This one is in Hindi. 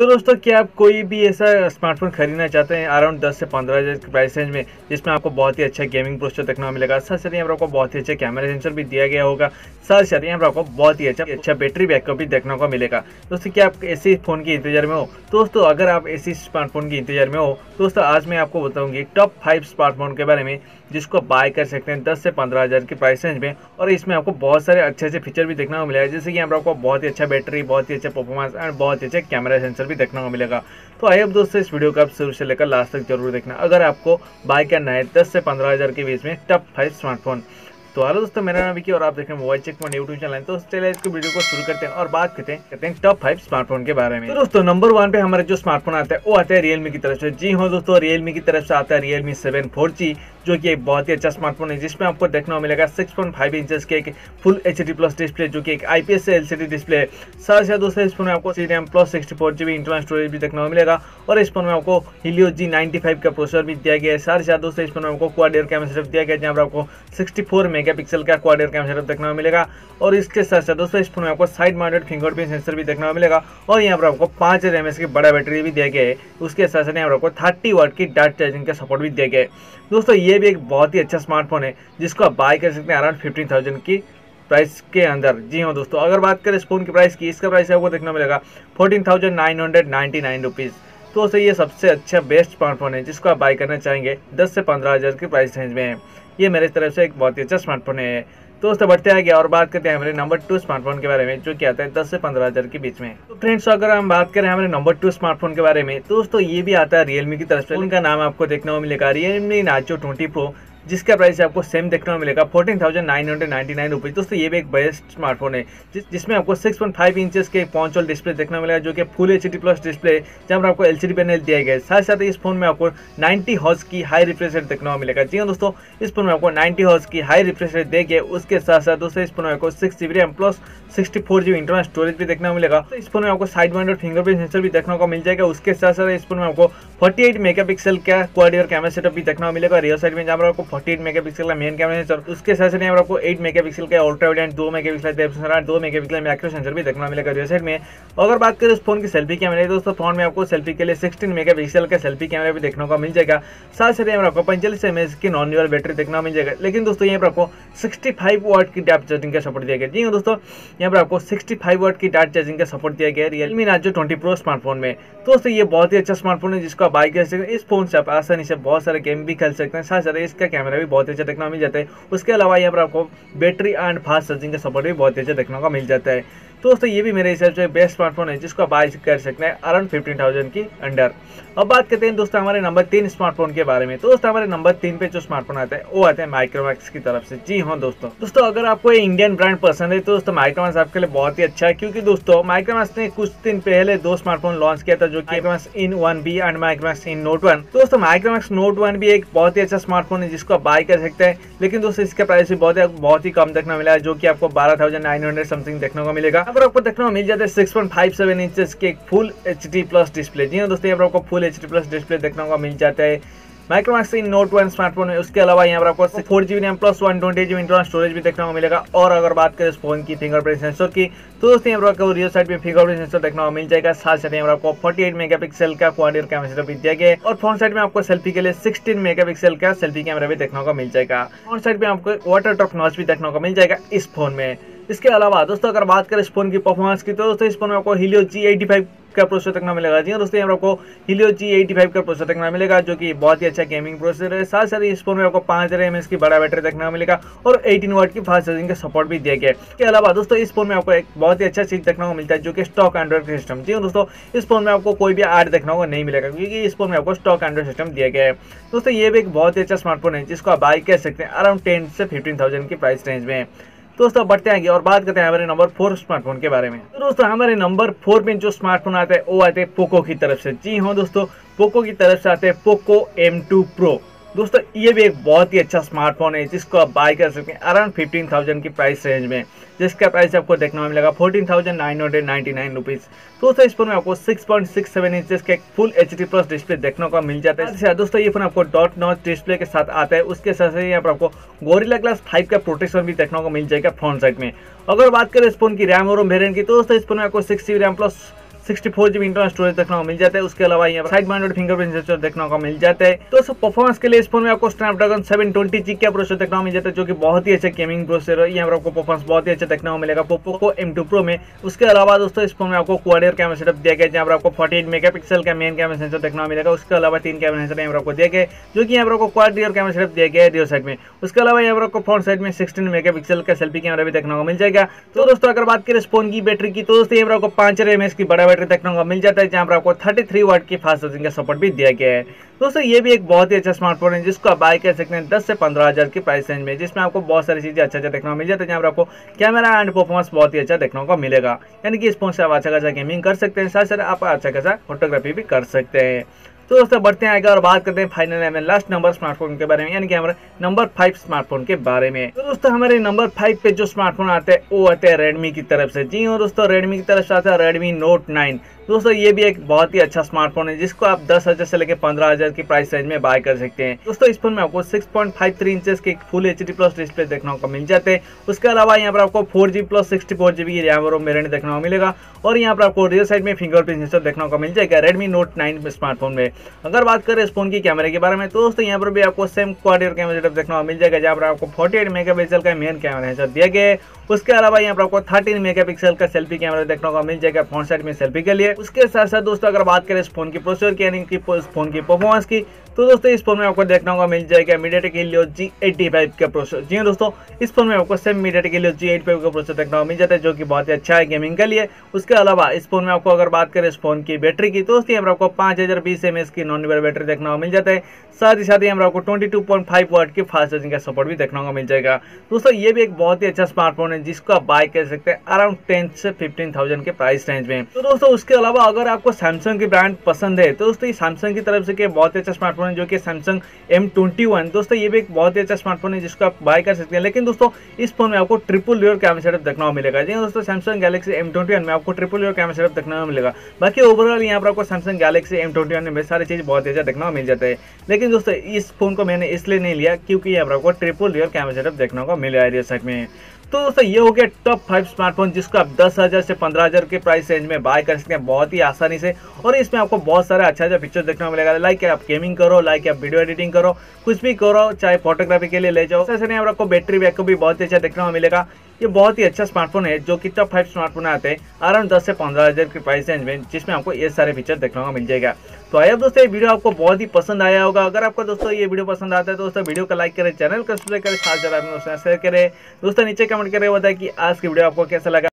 तो दोस्तों, क्या आप कोई भी ऐसा स्मार्टफ़ोन खरीदना चाहते हैं अराउंड 10 से पंद्रह हज़ार की प्राइस रेंज में, जिसमें आपको बहुत ही अच्छा गेमिंग प्रोस्टर देखने को मिलेगा? साथ साथ यहाँ पर आपको बहुत ही अच्छा कैमरा सेंसर भी दिया गया होगा। साथ साथ यहाँ पर आपको बहुत ही अच्छा अच्छा बैटरी बैकअप भी देखने को मिलेगा। दोस्तों, क्या आप ऐसे फ़ोन के इंतज़ार में हो? दोस्तों, अगर आप ऐसी स्मार्टफ़ोन के इंतज़ार में हो, दोस्तों, आज मैं आपको बताऊँगी टॉप फाइव स्मार्टफ़ोन के बारे में, जिसको बाय कर सकते हैं दस से पंद्रह हज़ार की प्राइस रेंज में, और इसमें आपको बहुत सारे अच्छे अच्छे फीचर भी देखने को मिलेगा। जैसे कि यहाँ पर आपको बहुत ही अच्छा बैटरी बहुत ही अच्छा परफॉर्मेंस एंड बहुत ही अच्छा कैमरा सेंसर भी देखने को मिलेगा। तो आई अब दोस्तों, इस वीडियो को आप शुरू से लेकर लास्ट तक ज़रूर देखना। अगर आपको बाय करना है दस से पंद्रह हज़ार के बीच में टप फाइव स्मार्टफ़ोन तो हेलो दोस्तों, मेरा नाम विकी और आप देख रहे हैं mobile check one YouTube channel. तो चलिए इसको वीडियो को शुरू करते हैं और बात करते हैं करते हैं टॉप फाइव स्मार्टफ़ोन के बारे में। तो दोस्तों नंबर वन पे हमारे जो स्मार्टफ़ोन आता है, वो आता है रियलमी की तरफ़ से। जी हाँ दोस्तों रियलमी की तरफ़ से आता है रियलमी सेवन फोर जी जो कि एक बहुत ही अच्छा स्मार्टफ़ोन है, जिसमें आपको देखने को मिलेगा 6.5 इंचेस के एक फुल HD प्लस डिस्प्ले जो कि एक आईपीएस से एलसीडी डिस्प्ले है। साथ साथ दोस्तों, इस फ़ोन में आपको सी RAM plus sixty four GB internal storage भी देखने को मिलेगा और इस फ़ोन में आपको हिलियो जी नाइन्टी का प्रोसेसर भी दिया गया है। साथ साथ दोस्तों, इस फ़ोन में आपको क्वाड एयर कैमरा सेटअप दिया गया है, जहाँ पर आपको सिक्सटी पिक्सल का क्वाड एयर कैमरा सेटअप देखने को मिलेगा और इसके साथ साथ दोस्तों, इस फ़ोन में आपको साइड माउंटेड फिंगरप्रिंट सेंसर भी देखने को मिलेगा और यहाँ पर आपको पाँच हज़ार की बड़ा बैटरी भी दिया गया है। उसके साथ साथ यहाँ पर आपको थर्टी वाट की डाट चार्जिंग का सपोर्ट भी दिया गया है। दोस्तों, ये भी एक बहुत ही अच्छा स्मार्टफ़ोन है, जिसको आप बाय कर सकते हैं अराउंड फिफ्टीन थाउज़ेंड की प्राइस के अंदर। जी हाँ दोस्तों, अगर बात करें इस फ़ोन की प्राइस की, इसका प्राइस आपको देखना मिलेगा fourteen thousand nine hundred ninety nine rupees तो दोस्तों, ये सबसे अच्छा बेस्ट स्मार्टफ़ोन है, जिसको आप बाय करना चाहेंगे, दस से पंद्रह हज़ार की प्राइस रेंज में है। ये मेरे तरफ़ से एक बहुत ही अच्छा स्मार्टफ़ोन है। तो दोस्तों बढ़ते आगे और बात करते हैं हमारे नंबर टू स्मार्टफ़ोन के बारे में, जो कि आता है दस से पंद्रह हज़ार के बीच में। तो फ्रेंड्स अगर हम बात करें हमारे नंबर टू स्मार्टफ़ोन के बारे में तो दोस्तों ये भी आता है रियलमी की तरफ़ से। उनका नाम आपको देखने को मिलेगा रियलमी नाचो ट्वेंटी प्रो जिसका प्राइस आपको सेम देखने को मिलेगा fourteen thousand nine hundred ninety nine rupees दोस्तों, ये भी एक बेस्ट स्मार्टफ़ोन है, जिस, जिसमें आपको सिक्स पॉइंट फाइव इंचेस के पॉइंट डिस्प्ले देखने को मिलेगा, जो कि full H D plus display जहाँ पर आपको एल सी डी पैनल दिया गया है। साथ साथ इस फ़ोन में आपको नाइन्टी हॉर्स की हाई रिफ्रेश रेट देखने को मिलेगा। जी हाँ दोस्तों, इस फ़ोन में आपको नाइन्टी हॉर्स की हाई रिफ्रेश रेट देगी उसके साथ साथ, दोस्तों, इस फ़ोन में आपको six G B RAM plus sixty four G internal storage भी देखने को मिलेगा। तो इस फ़ोन में आपको साइड माउंटेड फिंगरप्रिंट सेंसर भी देखने को मिल जाएगा। उसके साथ साथ इस फ़ोन में आपको 48 मेगापिक्सल का क्वाड कैमरा सेटअप भी देखने को मिलेगा रियर साइड में, जहाँ पर आपको 48 मेगापिक्सल का मेन कैमरा सेंसर उसके साथ साथ आपको 8 मेगापिक्सल का अल्ट्रा वाइड दो मेगापिक्सल डेप्थ सेंसर दो मेगापिक्सल मैक्रो सेंसर भी देखने मिलेगा रियर साइड में। अगर बात करें इस फ़ोन की सेल्फी कैमरा दोस्तों फ़ोन में आपको सेल्फी के लिए सिक्सटीन मेगा का सेल्फी कैमरा भी देखने को मिल जाएगा। साथ साथ यहाँ पर आपको पैंतालीस एम की नॉन ड्यूअल बैटरी देखने को मिल जाएगा। लेकिन दोस्तों यहाँ पर आपको सिक्सटी फाइव वाट की डेप चार्जिंग का सपोर्ट दिया गया। जी हाँ दोस्तों, यहाँ पर आपको सिक्सटी फाइव वाट की डाट चार्जिंग का सपोर्ट दिया गया Realme Narzo twenty pro smartphone में। दोस्तों, ये बहुत ही अच्छा स्मार्टफ़ोन है, जिसको आप बाई कर सकते हैं। इस फ़ोन से आप आसानी से बहुत सारे गेम भी खेल सकते हैं। साथ साथ इसका कैमरा भी बहुत अच्छा देखने को मिल जाता है। उसके अलावा यहाँ पर आपको बैटरी एंड फास्ट चार्जिंग का सपोर्ट भी बहुत अच्छा देखने को मिल जाता है। तो दोस्तों, ये भी मेरे हिसाब से बेस्ट स्मार्टफ़ोन है, जिसको आप बाय कर सकते हैं अराउंड फिफ्टीन थाउज़ेंड की अंडर अब बात करते हैं दोस्तों, हमारे नंबर तीन स्मार्टफ़ोन के बारे में। तो दोस्तों, हमारे नंबर तीन पे जो स्मार्टफ़ोन आता है, वो आते हैं माइक्रोमैक्स की तरफ़ से। जी हाँ दोस्तों। दोस्तों, अगर आपको इंडियन ब्रांड पसंद है तो दोस्तों माइक्रोमैक्स आपके लिए बहुत ही अच्छा है, क्योंकि दोस्तों माइक्रोमैक्स ने कुछ दिन पहले दो स्मार्टफ़ोन लॉन्च किया था, जो कि Micromax in one B and Micromax in note one दोस्तों माइक्रोमैक्स नोट वन भी एक बहुत ही अच्छा स्मार्टफ़ोन है, जिसको आप बाय कर सकते हैं। लेकिन दोस्तों, इसका प्राइस भी बहुत बहुत ही कम देखने मिला है, जो कि आपको बारह थाउज़ेंड नाइन हंड्रेड समथिंग देखने को मिलेगा। अगर आपको देखने को मिल जाता है six point five seven inches के full H D plus display जी हाँ दोस्तों, यहाँ पर आपको full H D plus display देखने को मिल जाता है। Micromax in note one smartphone में उसके अलावा यहाँ पर आपको four G B RAM plus one twenty G internal storage भी देखने को मिलेगा। और अगर बात करें इस फ़ोन की फिंगरप्रिंट सेंसर की तो दोस्तों यहाँ पर आपको रियर साइड में फिंगरप्रिंट सेंसर देखने को मिल जाएगा। साथ साथ यहाँ पर आपको फोर्टी एट मेगा पिक्सल का क्वाड कैमरा सेटअप भी दिया गया और फ्रंट साइड में आपको सेल्फी के लिए 16 मेगापिक्सल का सेल्फी कैमरा भी देखने को मिल जाएगा। फ्रंट साइड में आपको वाटर टॉप नॉच भी देखने को मिल जाएगा इस फ़ोन में। इसके अलावा, दोस्तों, अगर बात करें इस फ़ोन की परफॉर्मेंस की तो दोस्तों, इस फ़ोन में आपको हिलियो जी एटी फाइव का प्रोसेसर देखना मिलेगा। जी हाँ दोस्तों, यहाँ आपको हिलियो जी एटी फाइव का प्रोसेसर देखना मिलेगा, जो कि बहुत ही अच्छा गेमिंग प्रोसेसर है। साथ साथ इस फ़ोन में आपको पाँच हज़ार एम की बड़ा बैटरी देखना मिलेगा और एटीन वाट की फास्ट चार्जिंग का सपोर्ट भी दिया गया है। इसके अलावा, दोस्तों, इस फ़ोन में आपको एक बहुत ही अच्छा चीज़ देखने को मिलता है, जो कि स्टॉक एंड्रॉइड सिस्टम जी हाँ दोस्तों, इस फ़ोन में आपको कोई भी आर्ट देखने को नहीं मिलेगा, क्योंकि इस फ़ोन में आपको स्टॉक एंड्रॉइड सिस्टम दिया गया है। दोस्तों, ये भी एक बहुत ही अच्छा स्मार्टफ़ोन है, जिसको आप बाई कर सकते हैं अराउंड टेन से फिफ्टीन थाउज़ेंड की प्राइस रेंज में। दोस्तों बढ़ते आएँगे और बात करते हैं हमारे नंबर फोर स्मार्टफ़ोन के बारे में। तो दोस्तों, हमारे नंबर फोर में जो स्मार्टफ़ोन आते हैं, वो आते हैं पोको की तरफ़ से। जी हाँ दोस्तों पोको की तरफ़ से आते हैं पोको एम टू प्रो दोस्तों, ये भी एक बहुत ही अच्छा स्मार्टफ़ोन है, जिसको आप बाय कर सकते हैं अराउंड फिफ्टीन थाउज़ेंड की प्राइस रेंज में। जिसका प्राइस आपको देखने में मिलेगा fourteen thousand nine hundred ninety nine rupees दोस्तों, इस फ़ोन में आपको six point six seven inches के full H D plus display देखने को मिल जाता है। दोस्तों, ये फ़ोन आपको डॉट नॉट डिस्प्ले के साथ आता है। उसके साथ साथ यहाँ पर आपको गोरिल्ला ग्लास फाइव का प्रोटेक्शन भी देखने को मिल जाएगा फ्रंट साइड में। अगर बात करें इस फ़ोन की रैम और वेरियंट की तो दोस्तों, इस फ़ोन में आपको six G RAM plus sixty four GB internal storage देखने को मिल जाता है। उसके अलावा यहाँ साइड माउंटेड फिंगरप्रिंट सेंसर देखने को मिल जाता है। तो परफॉर्मेंस के लिए इस फ़ोन में आपको स्नैपड्रैगन सेवन ट्वेंटी जी का प्रोसेसर देखने को मिल जाता है, जो कि बहुत ही अच्छा गेमिंग प्रोसेसर है। यहाँ पर आपको परफॉर्मेंस बहुत ही अच्छा देखने को मिलेगा पोको को एम टू प्रो में। उसके अलावा दोस्तों इस फ़ोन में आपको क्वाडियर कैमरा सेटअप दिया गया जहाँ पर आपको फोर्टी एट मेगा पिक्सल का मेन कैमरा सेंसर देखने को मिलेगा। उसके अलावा तीन कैमरा सेंसर यहाँ पर आपको दिया गया जो कि यहाँ पर आपको क्वाड रियर कैमरा सेटअप दिया गया है रियर साइड में। उसके अलावा यहाँ पर आपको फ्रंट साइड में सिक्सटीन मेगा पिक्सल का सेल्फी कैमरा भी देखने को मिल जाएगा। तो दोस्तों अगर बात करें इस फ़ोन की बैटरी की तो दोस्तों यहाँ पर आपको पाँच एम की बड़ा बैटरी देखने को मिल जाता है, जहाँ पर आपको थर्टी थ्री वाट की फास्ट चार्जिंग का सपोर्ट भी दिया गया है। दोस्तों, ये भी एक बहुत ही अच्छा स्मार्टफ़ोन है, जिसको आप बाय कर सकते हैं दस से पंद्रह हज़ार की प्राइस रेंज में, जिसमें आपको बहुत सारी चीज़ें अच्छा अच्छा देखने को मिल जाता है, जहाँ पर आपको कैमरा एंड परफॉर्मेंस बहुत ही अच्छा देखने को मिलेगा। यानी कि इस फ़ोन से आप अच्छा खासा गेमिंग कर सकते हैं साथ साथ आप अच्छा खासा फोटोग्राफी भी कर सकते हैं। तो दोस्तों, बढ़ते हैं आगे और बात करते हैं फाइनल में लास्ट नंबर स्मार्टफ़ोन के बारे में, यानी कि हमारे नंबर फाइव स्मार्टफ़ोन के बारे में। तो दोस्तों, हमारे नंबर फाइव पे जो स्मार्टफ़ोन आते हैं, वो आते हैं रेडमी की तरफ़ से। जी और दोस्तों रेडमी की तरफ़ से आता है रेडमी नोट नाइन दोस्तों, ये भी एक बहुत ही अच्छा स्मार्टफ़ोन है, जिसको आप दस हज़ार से लेकर पंद्रह हज़ार की प्राइस रेंज में बाय कर सकते हैं। दोस्तों, इस फ़ोन में आपको six point five three inches के full H D plus display देखने को मिल जाते हैं। उसके अलावा यहाँ पर आपको four G plus sixty four GB की रैम और मेरेंट देखने को मिलेगा। और यहाँ पर आपको रियर साइड में फिंगरप्रिंट सेंसर देखने को मिल जाएगा रेडमी नोट नाइन स्मार्टफ़ोन में। अगर बात करें इस फ़ोन की कैमरे के बारे में तो दोस्तों यहाँ पर भी आपको सेम क्वाडियर कैमरा सेटअप देखने को मिल जाएगा, जहाँ पर आपको फोर्टी एट मेगा का मेन कैमरा है। दिया गया है उसके अलावा यहाँ पर आपको थर्टीन मेगा का सेल्फी कैमरा देखने को मिल जाएगा फ्रंट साइड में सेल्फी के लिए। उसके साथ साथ दोस्तों, अगर बात करें इस फ़ोन की प्रोसेसर की, यानी कि फ़ोन की परफॉर्मेंस की तो दोस्तों, इस फ़ोन में आपको देखने को मिल जाएगा MediaTek Helio G eighty five का प्रोसेसर जी दोस्तों, इस फ़ोन में आपको same MediaTek Helio G eight five का प्रोसेसर देखने को मिल जाता है, जो कि बहुत ही अच्छा है गेमिंग के लिए। उसके अलावा इस फ़ोन में आपको अगर बात करें इस फ़ोन की बैटरी की तो दोस्तों, यहाँ पर आपको पाँच हज़ार बीस एम की नॉन बैटरी देखने को मिल जाता है। साथ ही साथ यहाँ पर आपको twenty two point five watt की फास्ट चार्जिंग का सपोर्ट भी देखने को मिल जाएगा। दोस्तों, ये भी एक बहुत ही अच्छा स्मार्टफ़ोन है जिसको आप बाय कर सकते हैं अराउंड टेन से फिफ्टीन थाउज़ेंड के प्राइस रेंज में। तो दोस्तों, उसके अलावा अगर आपको सैमसंग की ब्रांड पसंद है तो दोस्तों, ये सैमसंग की तरफ़ से के बहुत ही अच्छा स्मार्टफ़ोन है, जो कि सैमसंग एम दोस्तों, ये भी एक बहुत ही अच्छा स्मार्टफ़ोन है, जिसको आप बाय कर सकते हैं। लेकिन दोस्तों, इस फ़ोन में आपको ट्रिपल ईयर कैमरा सेटअप देखने मिलेगा। जी दोस्तों सैमसंग गैलेक्सी एम में आपको ट्रिपल ईयर कैमरा सेटअप देखने मिलेगा। बाकी ओवरऑल यहाँ पर आपको सैमसंग गैलेक्सी एम ट्वेंटी में सारी चीज़ बहुत ही अच्छा देखने मिल जाता है। लेकिन दोस्तों, इस फ़ोन को मैंने इसलिए नहीं लिया, क्योंकि यहाँ पर आपको ट्रिपल रियर कैमरा सेटअप देखने को मिला है साइड में। तो दोस्तों ये हो गया टॉप फाइव स्मार्टफ़ोन जिसको आप दस हज़ार से पंद्रह हज़ार के प्राइस रेंज में बाय कर सकते हैं बहुत ही आसानी से। और इसमें आपको बहुत सारे अच्छा अच्छा पिक्चर देखने को मिलेगा लाइक आप गेमिंग करो लाइक आप वीडियो एडिटिंग करो, कुछ भी करो, चाहे फोटोग्राफी के लिए ले जाओ। ऐसे नहीं आपको बैटरी बैकअप भी बहुत ही अच्छा देखने को मिलेगा। ये बहुत ही अच्छा स्मार्टफ़ोन है, जो कि टॉप फाइव स्मार्टफ़ोन आते हैं। अराउंड दस से पंद्रह हज़ार के प्राइस रेंज में, जिसमें आपको ये सारे फीचर देखने को मिल जाएगा। तो आया दोस्तों, ये वीडियो आपको बहुत ही पसंद आया होगा। अगर आपको दोस्तों ये वीडियो पसंद आता है तो दोस्तों वीडियो को लाइक करें चैनल को सब्सक्राइब करें, साथ ज़्यादा दोस्तों शेयर करें। दोस्तों, नीचे कमेंट करें, बताए कि आज की वीडियो आपको कैसा लगा।